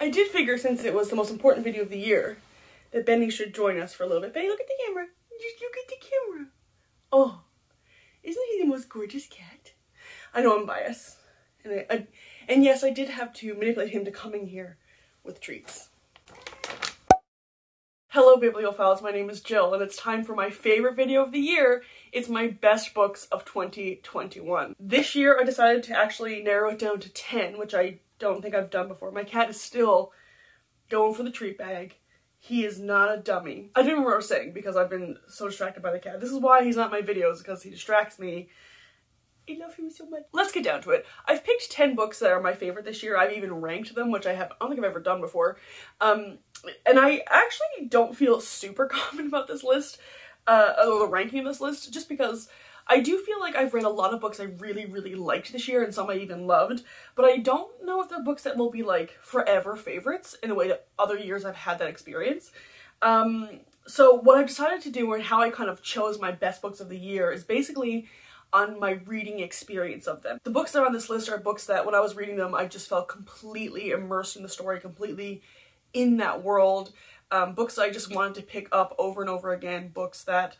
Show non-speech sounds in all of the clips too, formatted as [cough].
I did figure since it was the most important video of the year that Benny should join us for a little bit. Benny, look at the camera. Look at the camera. Oh, isn't he the most gorgeous cat? I know I'm biased. And, I, I, and yes, I did have to manipulate him to coming here with treats. Hello Bibliophiles, my name is Jill and it's time for my favorite video of the year. It's my best books of 2021. This year I decided to actually narrow it down to 10, which I don't think I've done before. My cat is still going for the treat bag. He is not a dummy. I didn't remember saying because I've been so distracted by the cat. This is why he's not my videos, because he distracts me. I love him so much. Let's get down to it. I've picked 10 books that are my favorite this year. I've even ranked them, which I have I don't think I've ever done before. Um, and I actually don't feel super [laughs] confident about this list, uh, or the ranking of this list, just because I do feel like I've read a lot of books I really, really liked this year and some I even loved, but I don't know if they're books that will be like forever favorites in the way that other years I've had that experience. Um, so what I've decided to do and how I kind of chose my best books of the year is basically on my reading experience of them. The books that are on this list are books that when I was reading them, I just felt completely immersed in the story, completely in that world. Um, books that I just wanted to pick up over and over again, books that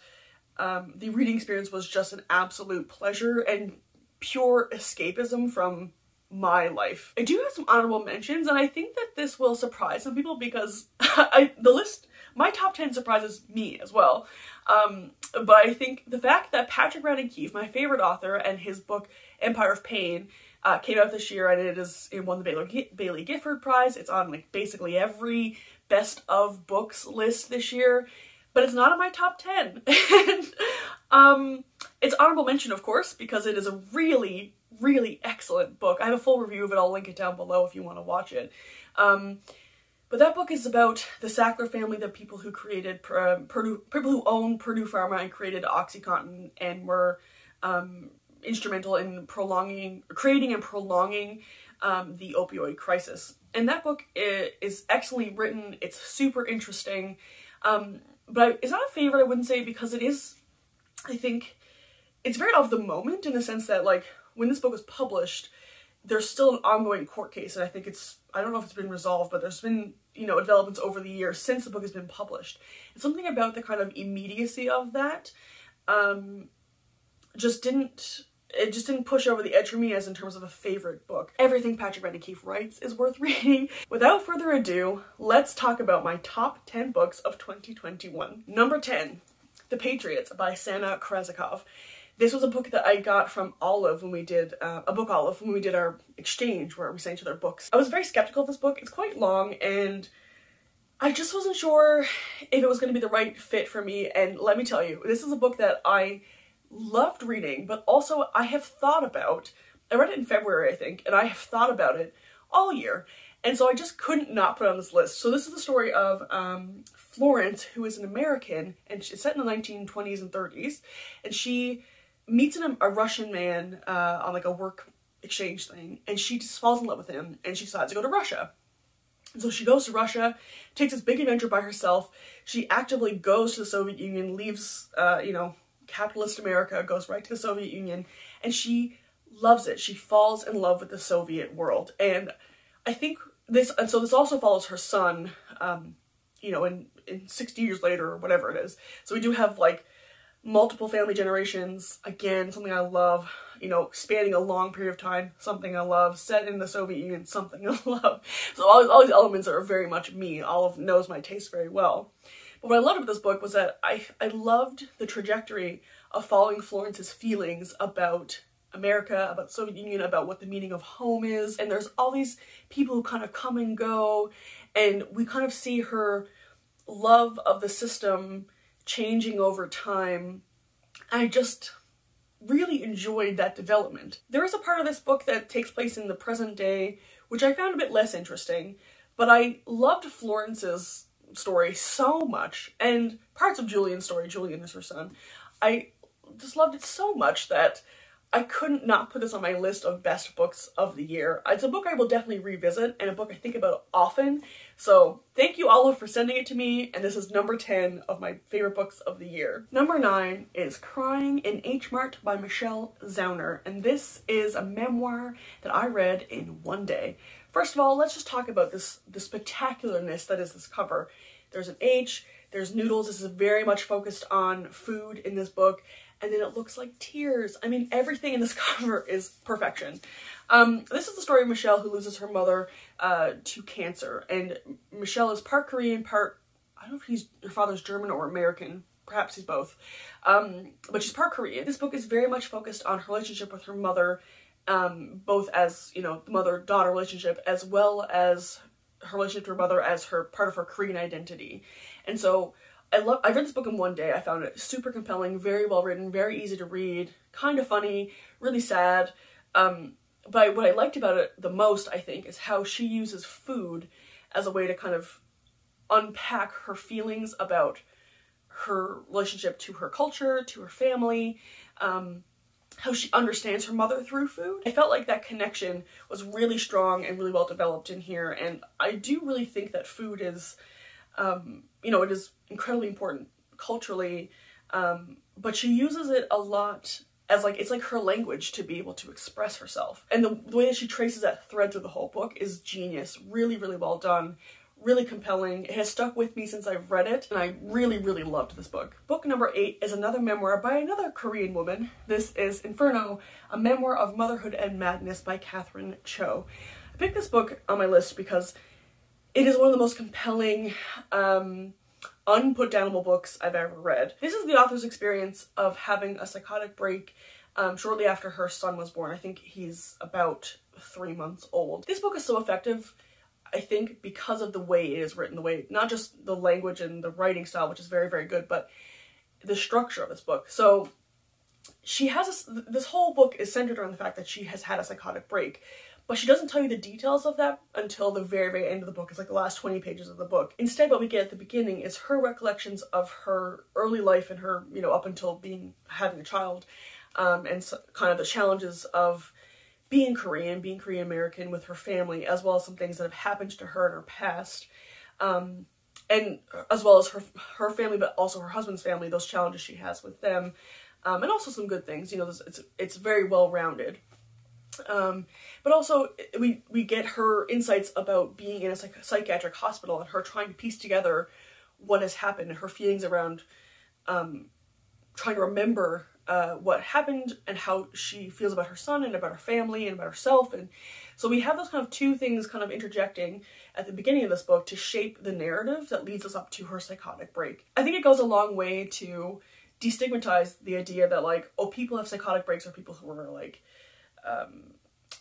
um, the reading experience was just an absolute pleasure and pure escapism from my life. I do have some honorable mentions and I think that this will surprise some people because [laughs] I the list my top 10 surprises me as well. Um, but I think the fact that Patrick Radden Keefe, my favorite author, and his book Empire of Pain uh, came out this year and it is it won the Baylor, Baillie, Gifford Prize. It's on like basically every best of books list this year but it's not in my top 10. [laughs] and, um, it's honorable mention, of course, because it is a really, really excellent book. I have a full review of it. I'll link it down below if you want to watch it. Um, but that book is about the Sackler family, the people who created uh, Purdue, people who own Purdue Pharma and created OxyContin and were um, instrumental in prolonging, creating and prolonging um, the opioid crisis. And that book is excellently written. It's super interesting. Um, but it's not a favorite, I wouldn't say, because it is, I think, it's very of the moment in the sense that, like, when this book was published, there's still an ongoing court case, and I think it's, I don't know if it's been resolved, but there's been, you know, developments over the years since the book has been published. And something about the kind of immediacy of that um, just didn't it just didn't push over the edge for me as in terms of a favorite book. Everything Patrick Keefe writes is worth [laughs] reading. Without further ado, let's talk about my top 10 books of 2021. Number 10, The Patriots by Sana Krasikov. This was a book that I got from Olive when we did, uh, a book Olive, when we did our exchange where we sent each other books. I was very skeptical of this book. It's quite long and I just wasn't sure if it was going to be the right fit for me. And let me tell you, this is a book that I loved reading, but also I have thought about, I read it in February, I think, and I have thought about it all year. And so I just couldn't not put it on this list. So this is the story of um, Florence, who is an American, and she's set in the 1920s and 30s, and she meets an, a Russian man uh, on like a work exchange thing, and she just falls in love with him, and she decides to go to Russia. And so she goes to Russia, takes this big adventure by herself. She actively goes to the Soviet Union, leaves, uh, you know, capitalist America, goes right to the Soviet Union, and she loves it. She falls in love with the Soviet world. And I think this, and so this also follows her son, um, you know, in, in 60 years later or whatever it is. So we do have like multiple family generations, again, something I love, you know, spanning a long period of time, something I love, set in the Soviet Union, something [laughs] I love. So all, all these elements are very much me. Olive knows my taste very well. But what I loved about this book was that I, I loved the trajectory of following Florence's feelings about America, about Soviet Union, about what the meaning of home is. And there's all these people who kind of come and go, and we kind of see her love of the system changing over time. I just really enjoyed that development. There is a part of this book that takes place in the present day, which I found a bit less interesting, but I loved Florence's story so much, and parts of Julian's story, Julian is her son, I just loved it so much that I couldn't not put this on my list of best books of the year. It's a book I will definitely revisit and a book I think about often. So thank you Olive for sending it to me and this is number 10 of my favorite books of the year. Number 9 is Crying in H Mart by Michelle Zauner and this is a memoir that I read in one day. First of all, let's just talk about this the spectacularness that is this cover. There's an H, there's noodles. This is very much focused on food in this book, and then it looks like tears. I mean, everything in this [laughs] cover is perfection. Um, this is the story of Michelle who loses her mother uh, to cancer, and Michelle is part Korean, part I don't know if he's her father's German or American. Perhaps he's both, um, but she's part Korean. This book is very much focused on her relationship with her mother, um, both as you know mother-daughter relationship, as well as her relationship to her mother as her part of her Korean identity. And so I love I read this book in one day. I found it super compelling, very well written, very easy to read, kind of funny, really sad. Um, but what I liked about it the most, I think, is how she uses food as a way to kind of unpack her feelings about her relationship to her culture, to her family, um, how she understands her mother through food. I felt like that connection was really strong and really well developed in here, and I do really think that food is, um, you know, it is incredibly important culturally, um, but she uses it a lot as like it's like her language to be able to express herself. And the, the way that she traces that thread through the whole book is genius, really, really well done really compelling. It has stuck with me since I've read it, and I really, really loved this book. Book number eight is another memoir by another Korean woman. This is Inferno, a memoir of motherhood and madness by Catherine Cho. I picked this book on my list because it is one of the most compelling, um, unputdownable books I've ever read. This is the author's experience of having a psychotic break um, shortly after her son was born. I think he's about three months old. This book is so effective I think because of the way it is written, the way, not just the language and the writing style, which is very, very good, but the structure of this book. So she has this, this whole book is centered around the fact that she has had a psychotic break, but she doesn't tell you the details of that until the very, very end of the book. It's like the last 20 pages of the book. Instead, what we get at the beginning is her recollections of her early life and her, you know, up until being, having a child, um, and so, kind of the challenges of being Korean, being Korean American with her family, as well as some things that have happened to her in her past, um, and as well as her her family, but also her husband's family, those challenges she has with them, um, and also some good things. You know, it's it's very well rounded. Um, but also we we get her insights about being in a psych psychiatric hospital and her trying to piece together what has happened, and her feelings around um, trying to remember uh, what happened and how she feels about her son and about her family and about herself. And so we have those kind of two things kind of interjecting at the beginning of this book to shape the narrative that leads us up to her psychotic break. I think it goes a long way to destigmatize the idea that like, oh, people have psychotic breaks or people who are like, um,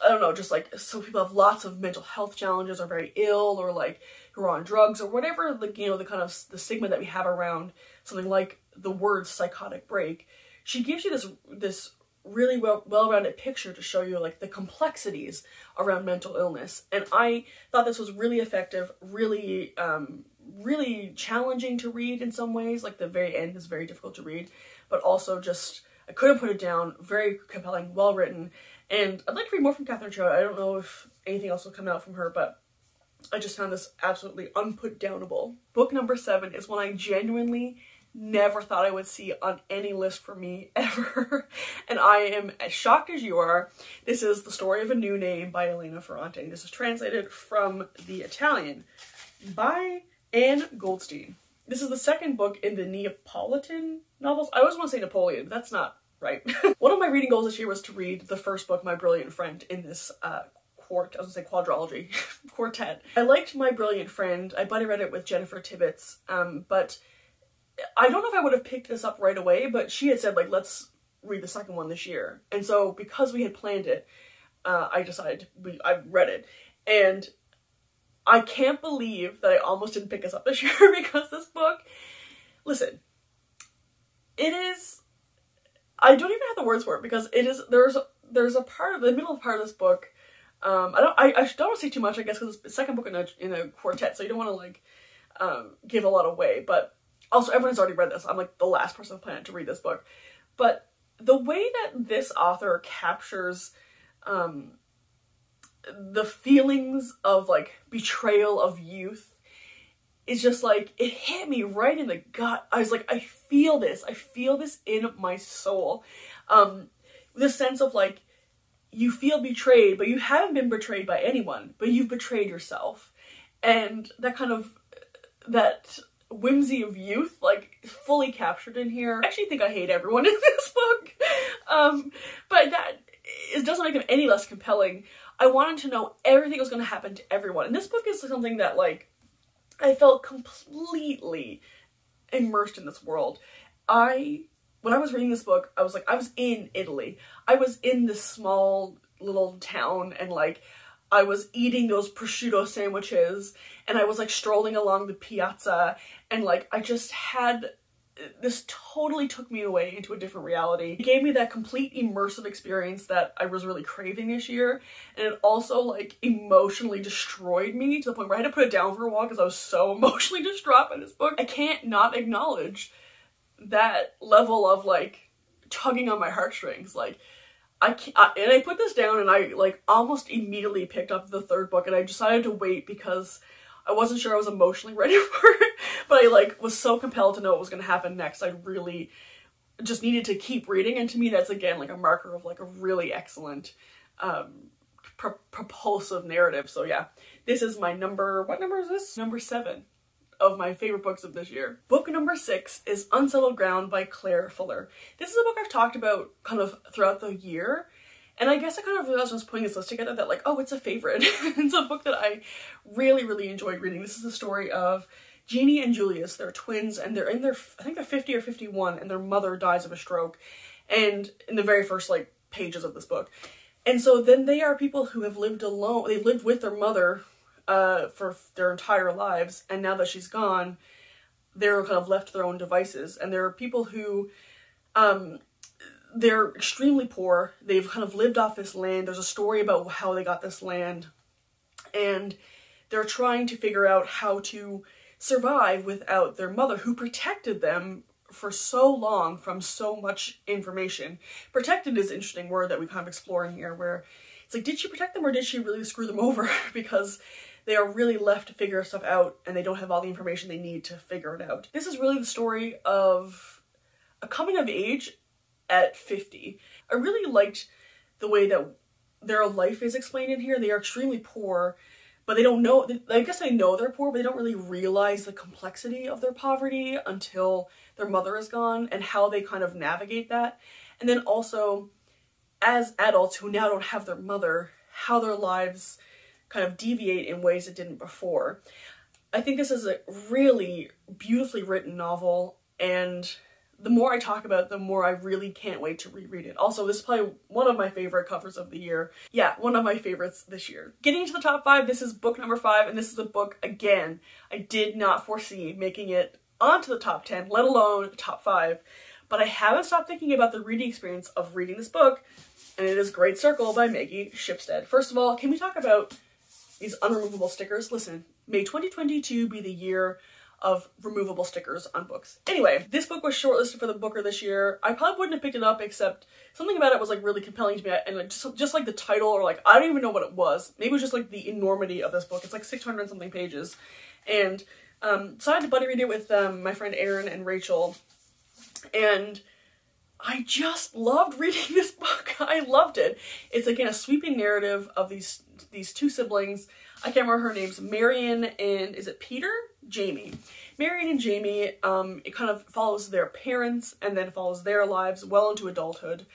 I don't know, just like so people have lots of mental health challenges or very ill or like who are on drugs or whatever like you know the kind of the stigma that we have around something like the word psychotic break she gives you this this really well well-rounded picture to show you like the complexities around mental illness. And i thought this was really effective really um really challenging to read in some ways. Like the very end is very difficult to read but also just i couldn't put it down. Very compelling well written and i'd like to read more from catherine cho. I don't know if anything else will come out from her but i just found this absolutely unputdownable. Book number seven is one i genuinely never thought I would see on any list for me [laughs] ever. and I am as shocked as you are. This is The Story of a New Name by Elena Ferrante. This is translated from the Italian by Ann Goldstein. This is the second book in the Neapolitan novels. I always want to say Napoleon, but that's not right. [laughs] One of my reading goals this year was to read the first book, My Brilliant Friend, in this uh, quart, I was gonna say quadrology, [laughs] quartet. I liked My Brilliant Friend. I buddy read it with Jennifer Tibbets, um, but I don't know if I would have picked this up right away, but she had said like, let's read the second one this year. And so because we had planned it, uh, I decided we I read it. And I can't believe that I almost didn't pick this up this [laughs] year because this book, listen, it is, I don't even have the words for it because it is, there's, there's a part of the middle part of this book, um, I don't, I, I don't want to say too much, I guess, because it's the second book in a, in a quartet, so you don't want to like, um, give a lot away, but also everyone's already read this. I'm like the last person on the planet to read this book. But the way that this author captures um, the feelings of like betrayal of youth is just like it hit me right in the gut. I was like, I feel this. I feel this in my soul. Um, the sense of like you feel betrayed, but you haven't been betrayed by anyone, but you've betrayed yourself. And that kind of that whimsy of youth, like fully captured in here. I actually think I hate everyone [laughs] in this book. Um, but that it doesn't make them any less compelling. I wanted to know everything was going to happen to everyone. And this book is something that like I felt completely immersed in this world. I when I was reading this book, I was like I was in Italy. I was in this small little town and like I was eating those prosciutto sandwiches and I was like strolling along the piazza and like I just had this totally took me away into a different reality. It gave me that complete immersive experience that I was really craving this year. And it also like emotionally destroyed me to the point where I had to put it down for a while because I was so [laughs] emotionally distraught by this book. I can't not acknowledge that level of like tugging on my heartstrings. Like I I, and I put this down and I like almost immediately picked up the third book and I decided to wait because I wasn't sure I was emotionally [laughs] ready for it, but I like was so compelled to know what was going to happen next. I really just needed to keep reading and to me that's again like a marker of like a really excellent um pr propulsive narrative. So yeah, this is my number, what number is this? Number seven of my favorite books of this year. Book number six is Unsettled Ground by Claire Fuller. This is a book I've talked about kind of throughout the year. And I guess I kind of realized when I was putting this list together that like, oh, it's a favorite. [laughs] it's a book that I really, really enjoyed reading. This is the story of Jeannie and Julius. They're twins and they're in their, I think they're 50 or 51 and their mother dies of a stroke. And in the very first like pages of this book. And so then they are people who have lived alone, they've lived with their mother uh, for their entire lives, and now that she's gone, they're kind of left to their own devices. And there are people who, um, they're extremely poor. They've kind of lived off this land. There's a story about how they got this land, and they're trying to figure out how to survive without their mother, who protected them for so long from so much information. Protected is an interesting word that we kind of explore in here, where it's like, did she protect them or did she really screw them [laughs] over? because they are really left to figure stuff out and they don't have all the information they need to figure it out. This is really the story of a coming of age at 50. I really liked the way that their life is explained in here. They are extremely poor, but they don't know, I guess they know they're poor, but they don't really realize the complexity of their poverty until their mother is gone and how they kind of navigate that. And then also, as adults who now don't have their mother, how their lives kind of deviate in ways it didn't before. I think this is a really beautifully written novel, and the more I talk about it, the more I really can't wait to reread it. Also, this is probably one of my favorite covers of the year. Yeah, one of my favorites this year. Getting into the top five, this is book number five, and this is a book, again, I did not foresee making it onto the top 10, let alone the top five. But I haven't stopped thinking about the reading experience of reading this book, and it is Great Circle by Maggie Shipstead. First of all, can we talk about these unremovable stickers. Listen, may 2022 be the year of removable stickers on books. Anyway, this book was shortlisted for the Booker this year. I probably wouldn't have picked it up except something about it was like really compelling to me and like, just, just like the title or like, I don't even know what it was. Maybe it was just like the enormity of this book. It's like 600 something pages. And um, so I had to buddy read it with um, my friend Aaron and Rachel. And I just loved reading [laughs] this book. I loved it. It's again a sweeping narrative of these these two siblings. I can't remember her names. Marion and is it Peter? Jamie. Marion and Jamie. Um, it kind of follows their parents and then follows their lives well into adulthood.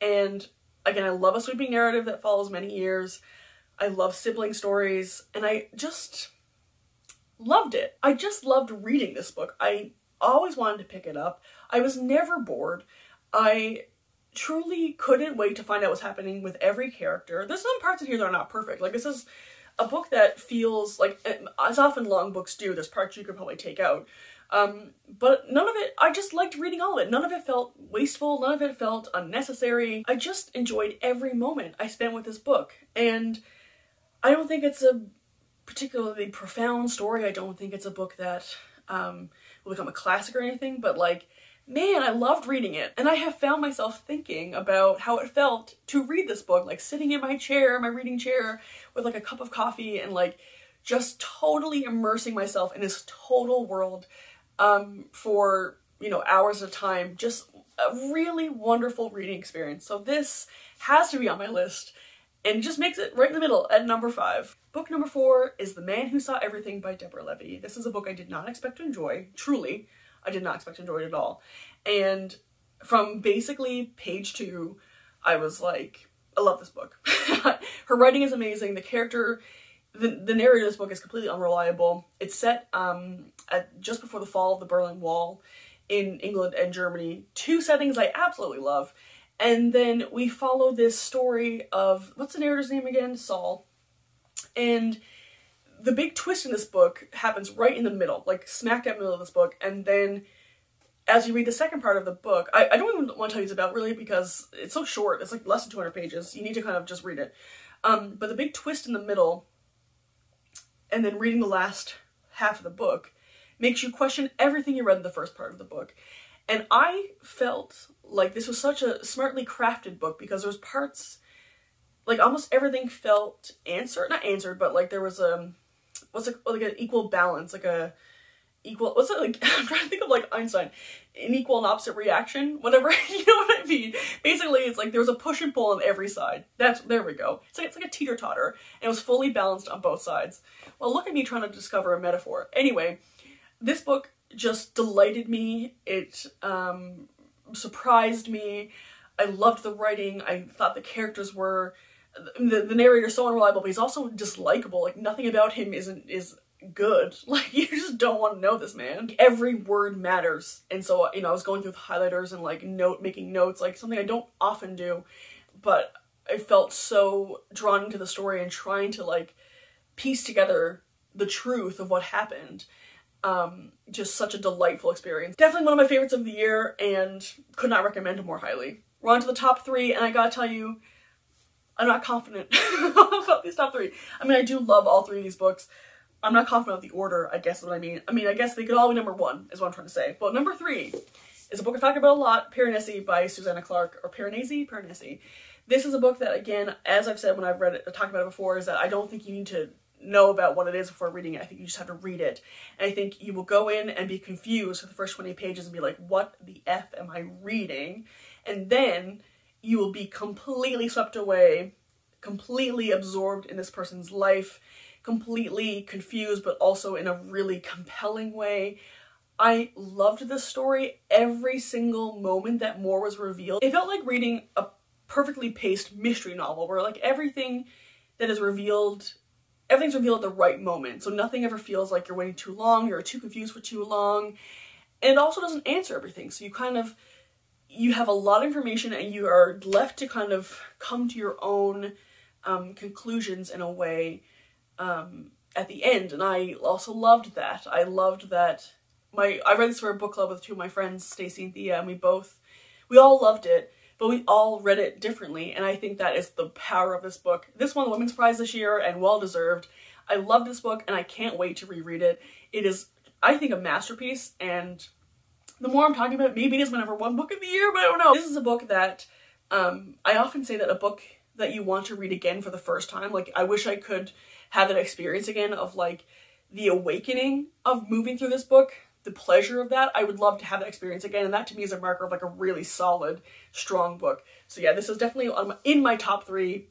And again, I love a sweeping narrative that follows many years. I love sibling stories, and I just loved it. I just loved reading this book. I always wanted to pick it up. I was never bored. I truly couldn't wait to find out what's happening with every character. There's some parts in here that are not perfect. Like this is a book that feels like, as often long books do, there's parts you could probably take out. Um, but none of it, I just liked reading all of it. None of it felt wasteful, none of it felt unnecessary. I just enjoyed every moment I spent with this book. And I don't think it's a particularly profound story. I don't think it's a book that um, will become a classic or anything, but like, man, I loved reading it. And I have found myself thinking about how it felt to read this book, like sitting in my chair, my reading chair, with like a cup of coffee and like just totally immersing myself in this total world um, for, you know, hours at a time. Just a really wonderful reading experience. So this has to be on my list and just makes it right in the middle at number five. Book number four is The Man Who Saw Everything by Deborah Levy. This is a book I did not expect to enjoy. Truly, I did not expect to enjoy it at all. And from basically page two, I was like, I love this book. [laughs] Her writing is amazing. The character, the, the narrator of this book is completely unreliable. It's set um, at just before the fall of the Berlin Wall in England and Germany. Two settings I absolutely love. And then we follow this story of, what's the narrator's name again? Saul. And the big twist in this book happens right in the middle, like smack dab middle of this book, and then as you read the second part of the book, I, I don't even want to tell you it's about really because it's so short. It's like less than 200 pages. You need to kind of just read it. Um, but the big twist in the middle, and then reading the last half of the book, makes you question everything you read in the first part of the book. And I felt like this was such a smartly crafted book because there was parts, like almost everything felt answered, not answered, but like there was a, um, what's like like an equal balance, like a equal, what's it like, [laughs] I'm trying to think of like Einstein, an equal and opposite reaction, whatever, [laughs] you know what I mean? Basically, it's like there was a push and pull on every side. That's, there we go. It's like, it's like a teeter-totter, and it was fully balanced on both sides. Well, look at me trying to discover a metaphor. Anyway, this book just delighted me. It um, surprised me. I loved the writing. I thought the characters were the, the narrator is so unreliable, but he's also dislikable. Like nothing about him isn't is good. [laughs] Like you just don't want to know this man. Every word matters. And so, you know, I was going through highlighters and like note making notes, like something I don't often do, but I felt so drawn into the story and trying to like piece together the truth of what happened. Um, just such a delightful experience. Definitely one of my favorites of the year and could not recommend it more highly. We're on to the top three and I gotta tell you, I'm not confident [laughs] about these top three. I mean, I do love all three of these books. I'm not confident about the order, I guess is what I mean. I mean, I guess they could all be number one, is what I'm trying to say. But number three is a book I've talked about a lot, Piranesi by Susanna Clarke, or Piranesi? Piranesi. This is a book that, again, as I've said when I've read it, talked about it before, is that I don't think you need to know about what it is before reading it. I think you just have to read it. And I think you will go in and be confused for the first 20 pages and be like, what the F am I reading? And then you will be completely swept away completely absorbed in this person's life, completely confused, but also in a really compelling way. I loved this story every single moment that more was revealed. It felt like reading a perfectly paced mystery novel where like everything that is revealed everything's revealed at the right moment. So nothing ever feels like you're waiting too long, you're too confused for too long. And it also doesn't answer everything. So you kind of you have a lot of information and you are left to kind of come to your own um, conclusions in a way um, at the end, and I also loved that. I loved that my I read this for a book club with two of my friends, Stacy and Thea, and we both we all loved it, but we all read it differently, and I think that is the power of this book. This won the Women's Prize this year, and well deserved. I love this book, and I can't wait to reread it. It is, I think, a masterpiece, and the more I'm talking about it, maybe it is my number one book of the year, but I don't know. This is a book that um, I often say that a book that you want to read again for the first time. Like, I wish I could have that experience again of like the awakening of moving through this book, the pleasure of that. I would love to have that experience again, and that to me is a marker of like a really solid, strong book. So yeah, this is definitely in my top three.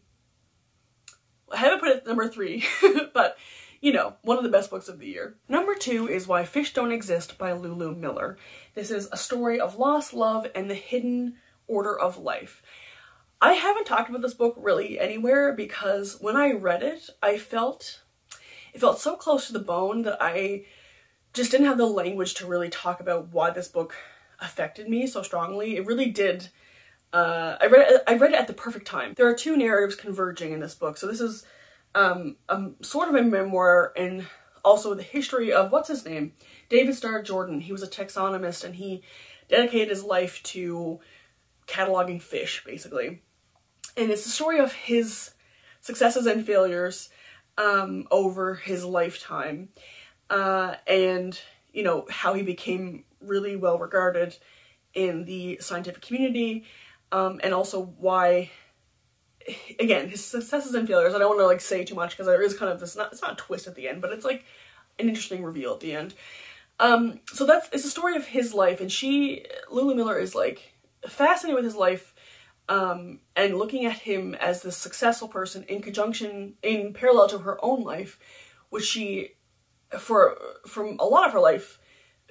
I haven't put it number three, [laughs] but you know, one of the best books of the year. Number two is Why Fish Don't Exist by Lulu Miller. This is a story of loss, love, and the hidden order of life. I haven't talked about this book really anywhere because when I read it, I felt it felt so close to the bone that I just didn't have the language to really talk about why this book affected me so strongly. It really did. Uh, I read I read it at the perfect time. There are two narratives converging in this book. So this is um, a, sort of a memoir and also the history of what's his name, David Starr Jordan. He was a taxonomist and he dedicated his life to cataloging fish, basically and it's the story of his successes and failures um, over his lifetime, uh, and you know how he became really well regarded in the scientific community, um, and also why. Again, his successes and failures. I don't want to like say too much because there is kind of this. Not it's not a twist at the end, but it's like an interesting reveal at the end. Um, so that's it's a story of his life, and she Lulu Miller is like fascinated with his life um, and looking at him as this successful person in conjunction, in parallel to her own life, which she, for from a lot of her life,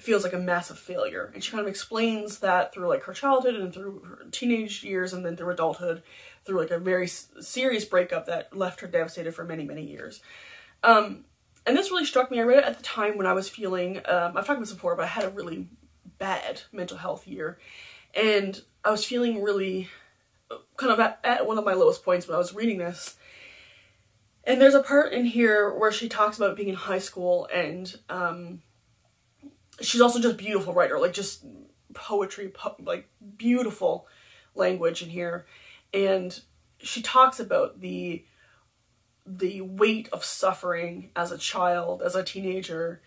feels like a massive failure. And she kind of explains that through like her childhood and through her teenage years and then through adulthood, through like a very serious breakup that left her devastated for many, many years. Um, and this really struck me. I read it at the time when I was feeling, um, I've talked about this before, but I had a really bad mental health year. And I was feeling really kind of at, at one of my lowest points when I was reading this. And there's a part in here where she talks about being in high school and um, she's also just beautiful writer, like just poetry, po like beautiful language in here. And she talks about the the weight of suffering as a child, as a teenager,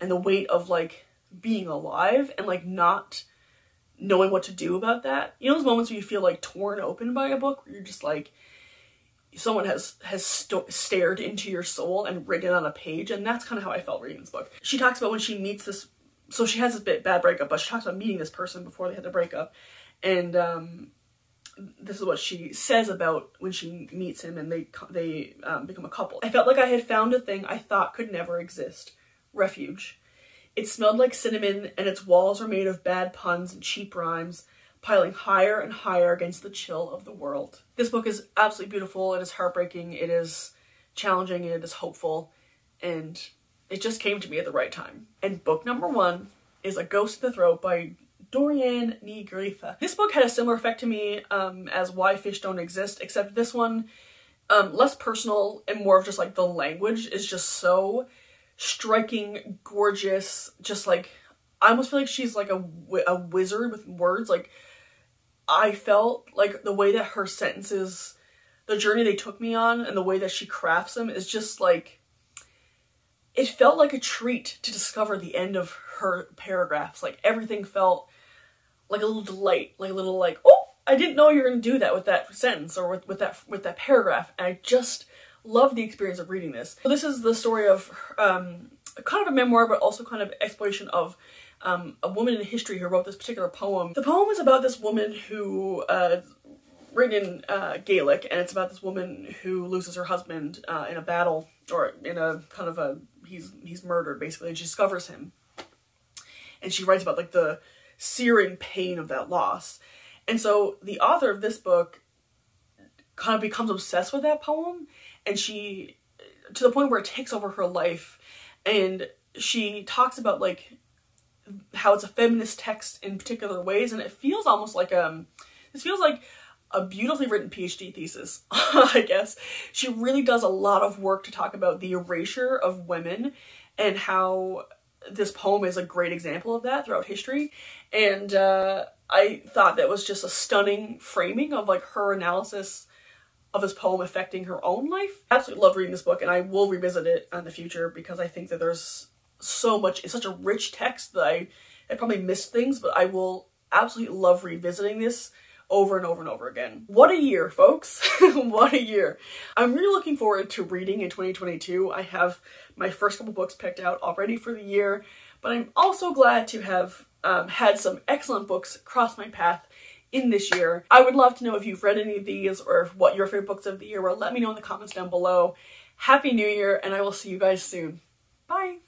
and the weight of like being alive and like not knowing what to do about that. You know those moments where you feel like torn open by a book where you're just like someone has has stared into your soul and written on a page and that's kind of how I felt reading this book. She talks about when she meets this so she has this bit bad breakup but she talks about meeting this person before they had their breakup and um this is what she says about when she meets him and they they um, become a couple. I felt like I had found a thing I thought could never exist. Refuge. It smelled like cinnamon and its walls were made of bad puns and cheap rhymes, piling higher and higher against the chill of the world. This book is absolutely beautiful. It is heartbreaking. It is challenging. It is hopeful. And it just came to me at the right time. And book number one is A Ghost in the Throat by Doireann Ní Ghríofa. This book had a similar effect to me um, as Why Fish Don't Exist, except this one, um, less personal and more of just like the language is just so striking, gorgeous, just like, I almost feel like she's like a, a wizard with words. Like, I felt like the way that her sentences, the journey they took me on and the way that she crafts them is just like, it felt like a treat to discover the end of her paragraphs. Like everything felt like a little delight, like a little like, oh, I didn't know you were going to do that with that sentence or with, with that with that paragraph. And I just love the experience of reading this. So this is the story of um, kind of a memoir, but also kind of exploration of um, a woman in history who wrote this particular poem. The poem is about this woman who, uh, written in uh, Gaelic, and it's about this woman who loses her husband uh, in a battle, or in a kind of a, he's, he's murdered basically, and she discovers him. And she writes about like the searing pain of that loss. And so the author of this book kind of becomes obsessed with that poem and she to the point where it takes over her life and she talks about like how it's a feminist text in particular ways and it feels almost like um this feels like a beautifully written PhD thesis, [laughs] I guess. She really does a lot of work to talk about the erasure of women and how this poem is a great example of that throughout history. And uh, I thought that was just a stunning framing of like her analysis of this poem affecting her own life. Absolutely love reading this book and I will revisit it in the future because I think that there's so much, it's such a rich text that I, I probably missed things, but I will absolutely love revisiting this over and over and over again. What a year, folks. [laughs] what a year. I'm really looking forward to reading in 2022. I have my first couple books picked out already for the year, but I'm also glad to have um, had some excellent books cross my path in this year. I would love to know if you've read any of these or what your favorite books of the year were. Let me know in the comments down below. Happy New Year, and I will see you guys soon. Bye!